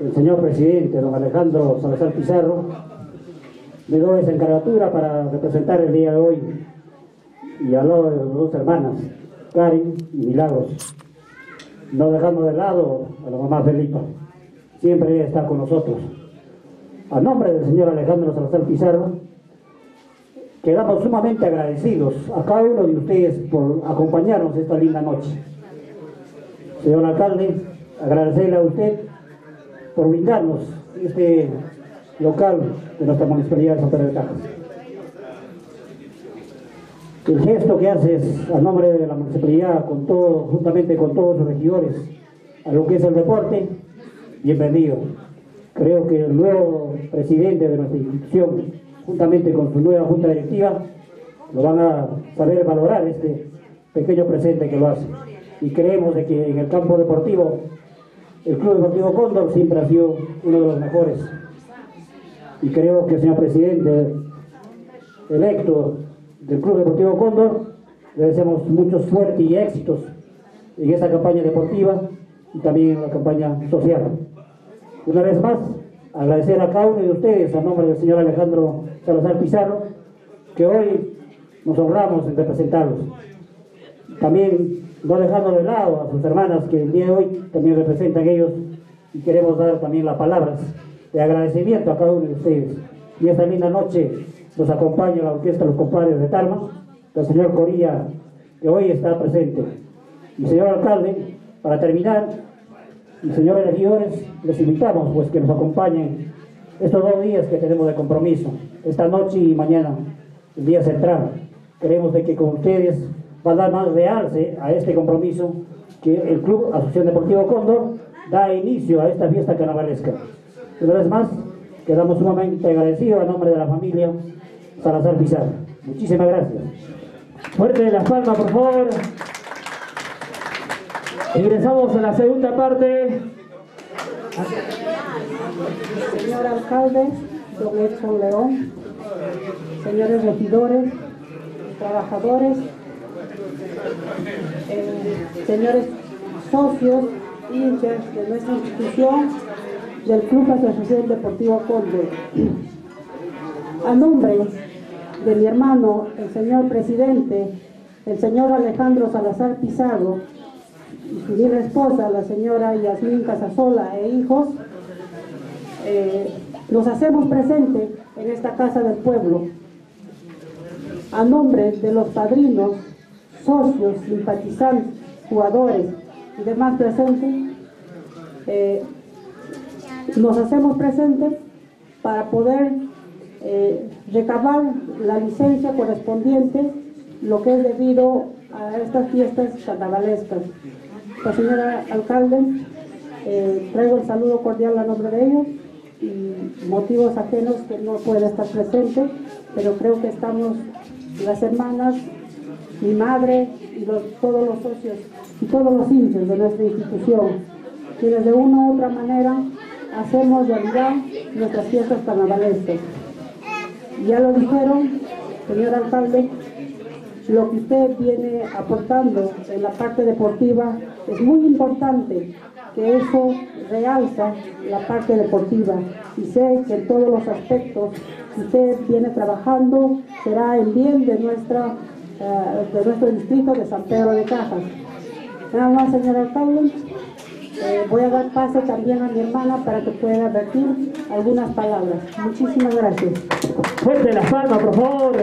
del señor presidente, don Alejandro Salazar Pizarro, le doy esa encargatura para representar el día de hoy y lado de las dos hermanas, Karen y Milagros. No dejando de lado a la mamá Felipa, siempre está con nosotros. A nombre del señor Alejandro Salazar Pizarro, quedamos sumamente agradecidos a cada uno de ustedes por acompañarnos esta linda noche. Señor alcalde, agradecerle a usted por brindarnos este local de nuestra municipalidad de San Pedro de Cajas. El gesto que haces a nombre de la municipalidad, con todo, juntamente con todos los regidores, a lo que es el deporte, bienvenido. Creo que el nuevo presidente de nuestra institución, juntamente con su nueva junta directiva, lo van a saber valorar este pequeño presente que lo hace. Y creemos de que en el campo deportivo, el Club Deportivo Cóndor siempre ha sido uno de los mejores. Y creo que señor presidente electo del Club Deportivo Cóndor, le deseamos muchos suerte y éxitos en esta campaña deportiva y también en la campaña social. Una vez más, agradecer a cada uno de ustedes, a nombre del señor Alejandro Salazar Pizarro, que hoy nos honramos en representarlos. También no dejando de lado a sus hermanas que el día de hoy también representan ellos y queremos dar también las palabras de agradecimiento a cada uno de ustedes. Y esta linda noche nos acompaña la orquesta Los Compadres de Tarma, el señor Corilla, que hoy está presente. Y señor alcalde, para terminar, Y señores regidores, les invitamos pues que nos acompañen estos dos días que tenemos de compromiso, esta noche y mañana, el día central. Queremos de que con ustedes va a dar más realce a este compromiso que el Club Asociación Deportivo Cóndor da inicio a esta fiesta carnavalesca. Una vez más, quedamos sumamente agradecidos a nombre de la familia Salazar Pizarro. Muchísimas gracias. Fuerte la palma, por favor. Ingresamos a la segunda parte. Señor alcalde, don Edson León, señores regidores, trabajadores, eh, señores socios, hinchas de nuestra institución, del Club Asociación Deportivo Conde. A nombre de mi hermano, el señor presidente, el señor Alejandro Salazar Pizarro, y su linda esposa, la señora Yasmín Casasola e hijos, eh, nos hacemos presente en esta Casa del Pueblo a nombre de los padrinos, socios, simpatizantes, jugadores y demás presentes, eh, nos hacemos presentes para poder eh, recabar la licencia correspondiente, lo que es debido a estas fiestas carnavalescas. La señora alcalde, eh, traigo el saludo cordial a nombre de ellos y motivos ajenos que no puede estar presente, pero creo que estamos las hermanas, mi madre y todos los socios y todos los hinchas de nuestra institución, quienes de una u otra manera hacemos realidad nuestras fiestas carnavalescas. Ya lo dijeron, señor alcalde, lo que usted viene aportando en la parte deportiva es muy importante que eso realza la parte deportiva y sé que en todos los aspectos que usted viene trabajando será en bien de, nuestra, eh, de nuestro distrito de San Pedro de Cajas. Nada más, señor alcalde, eh, voy a dar paso también a mi hermana para que pueda advertir algunas palabras. Muchísimas gracias. Fuerte la palma, por favor.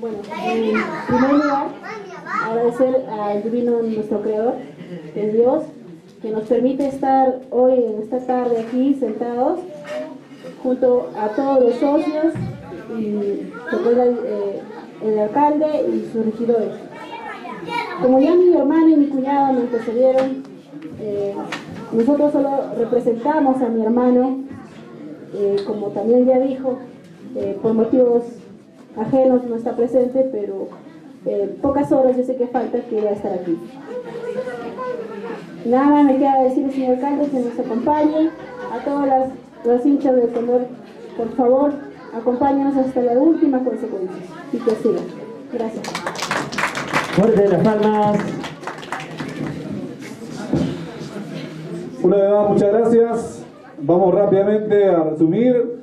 Bueno, en primer lugar, agradecer al divino nuestro creador, que es Dios, que nos permite estar hoy en esta tarde aquí sentados junto a todos los socios y eh, el alcalde y sus regidores. Como ya mi hermano y mi cuñado me antecedieron, eh, nosotros solo representamos a mi hermano, eh, como también ya dijo, por motivos ajenos no está presente, pero eh, pocas horas yo sé que falta que va a estar aquí. Nada me queda decir, señor alcalde, que nos acompañe, a todas las, las hinchas del color, por favor, acompáñenos hasta la última consecuencia y que siga. Gracias. Fuerte las palmas. Una vez más, muchas gracias. Vamos rápidamente a resumir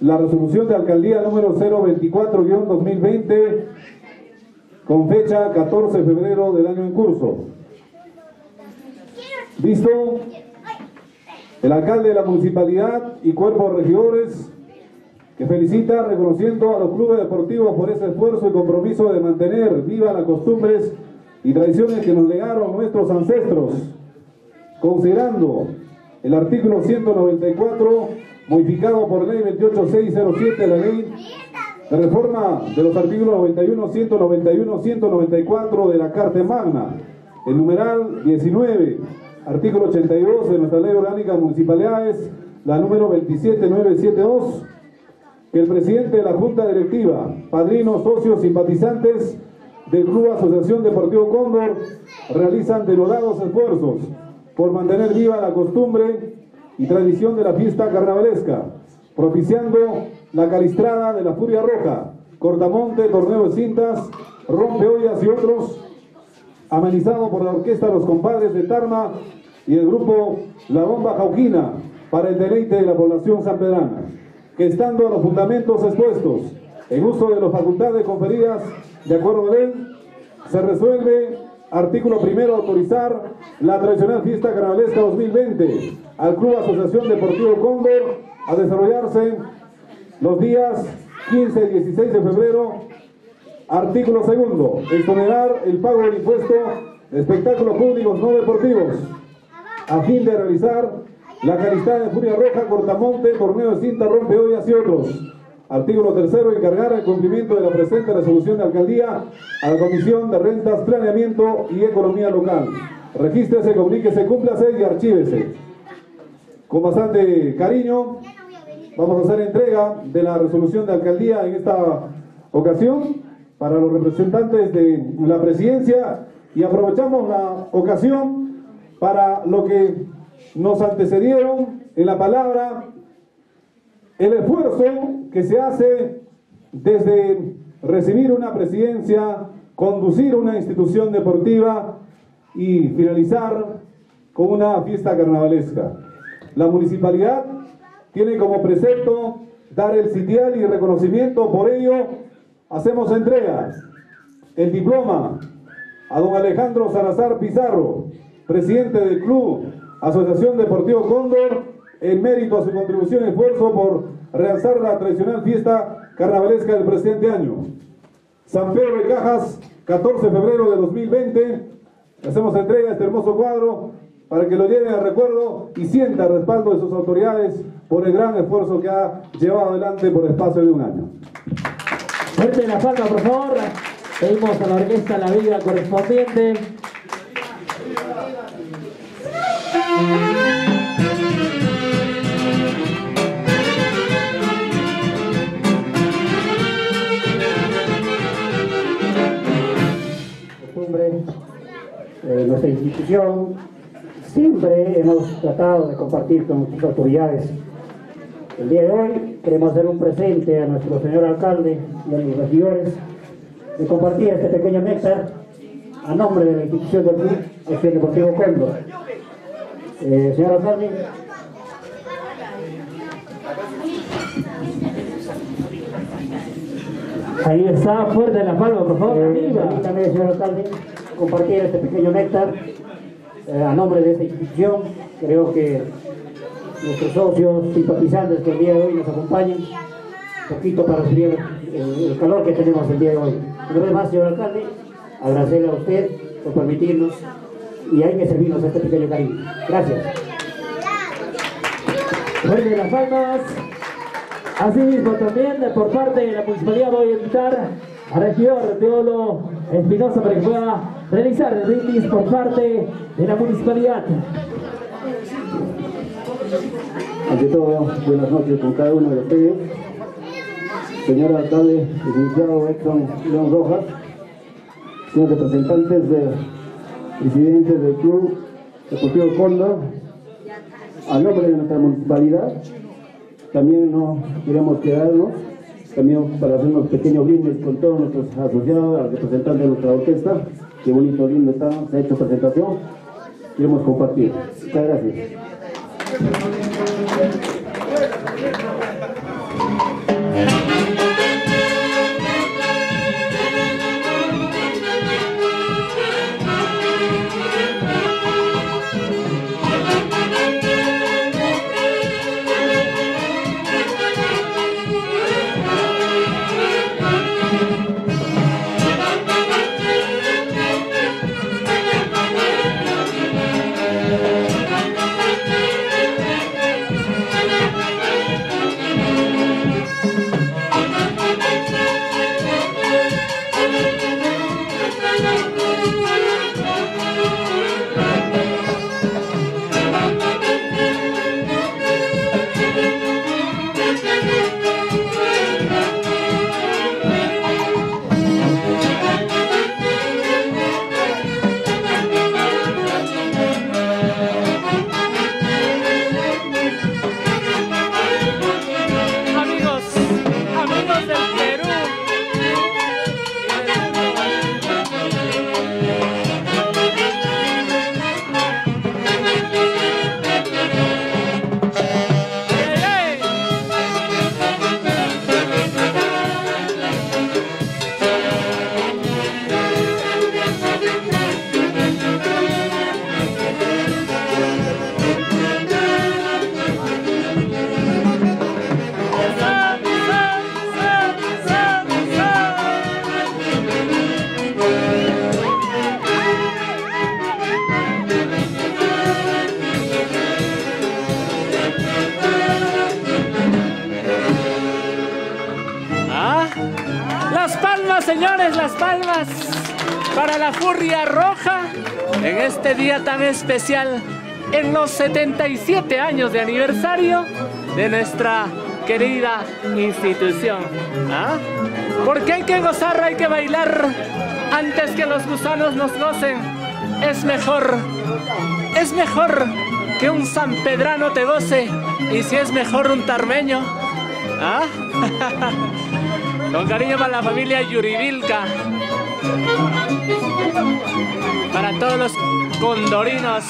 la resolución de alcaldía número 024-2020 con fecha 14 de febrero del año en curso. Visto, el alcalde de la municipalidad y cuerpos regidores que felicita reconociendo a los clubes deportivos por ese esfuerzo y compromiso de mantener vivas las costumbres y tradiciones que nos legaron nuestros ancestros, considerando el artículo 194 modificado por ley 28607 de la ley la reforma de los artículos 91, 191, 194 de la Carta Magna, el numeral 19, artículo 82 de nuestra ley orgánica de municipalidades, la número 27972, que el presidente de la Junta Directiva, padrinos, socios, simpatizantes del Club Asociación Deportivo Cóndor realizan denodados esfuerzos por mantener viva la costumbre y tradición de la fiesta carnavalesca, propiciando la Calistrada de la Furia Roja, Cortamonte, Torneo de Cintas, Rompeollas y otros, amenizado por la orquesta Los Compadres de Tarma y el grupo La Bomba Jauquina para el deleite de la población sanpedrana, que estando los fundamentos expuestos. En uso de las facultades conferidas de acuerdo a ley, se resuelve artículo primero autorizar la tradicional fiesta carnavalesca 2020 al Club Asociación Deportivo Cóndor a desarrollarse los días 15 y 16 de febrero, artículo segundo, exonerar el pago del impuesto espectáculos públicos no deportivos, a fin de realizar la calistad de Furia Roja, Cortamonte, torneo de cinta, rompeollas y otros. Artículo tercero, encargar el cumplimiento de la presente resolución de alcaldía a la Comisión de Rentas, Planeamiento y Economía Local. Regístrese, comuníquese, cúmplase y archívese. Con bastante cariño, vamos a hacer entrega de la resolución de alcaldía en esta ocasión para los representantes de la presidencia y aprovechamos la ocasión para lo que nos antecedieron en la palabra, el esfuerzo que se hace desde recibir una presidencia, conducir una institución deportiva y finalizar con una fiesta carnavalesca. La municipalidad tiene como precepto dar el sitial y reconocimiento, por ello hacemos entrega el diploma a don Alejandro Salazar Pizarro, presidente del club Asociación Deportivo Cóndor, en mérito a su contribución y esfuerzo por realizar la tradicional fiesta carnavalesca del presente año. San Pedro de Cajas, 14 de febrero de 2020, hacemos entrega de este hermoso cuadro para que lo lleven al recuerdo y sienta el respaldo de sus autoridades por el gran esfuerzo que ha llevado adelante por espacio de un año. Fuerte la palma, por favor. Pedimos a la orquesta la vida correspondiente. costumbre, eh, nuestra institución, siempre hemos tratado de compartir con nuestras autoridades. El día de hoy queremos hacer un presente a nuestro señor alcalde y a los regidores de compartir este pequeño néctar a nombre de la institución del Club Acción Deportivo Cóndor. Eh, señor alcalde, Ahí está, fuerte la palma, por favor. Eh, permítame, señor alcalde, compartir este pequeño néctar eh, a nombre de esta institución. Creo que nuestros socios simpatizantes que el día de hoy nos acompañan, un poquito para recibir el, el calor que tenemos el día de hoy. Una vez más, señor alcalde, agradecerle a usted por permitirnos y hay que servirnos este pequeño cariño. Gracias. Fuerte las palmas. Asimismo también por parte de la municipalidad voy a invitar al regidor Teolo Espinosa para que pueda realizar el brindis por parte de la municipalidad. Ante todo, buenas noches con cada uno de ustedes. Señor alcalde, licenciado Edson León Rojas, señores representantes de presidentes del Club Deportivo Cóndor, a nombre de nuestra municipalidad, también no queremos quedarnos, también para hacer unos pequeños brindes con todos nuestros asociados, al representante de nuestra orquesta, qué bonito lindo está, se ha hecho presentación, queremos compartir. Muchas gracias. Especial, en los 77 años de aniversario de nuestra querida institución. ¿Ah? Porque hay que gozar, hay que bailar antes que los gusanos nos gocen. Es mejor, es mejor que un sanpedrano te goce y si es mejor un tarmeño. ¿Ah? *laughs* Con cariño para la familia Yurivilca. Para todos los condorinos.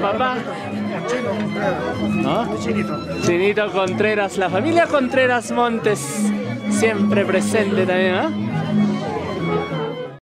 Papá. ¿No? Chinito Contreras, la familia Contreras Montes, siempre presente también, ¿ah?